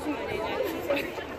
Semuanya.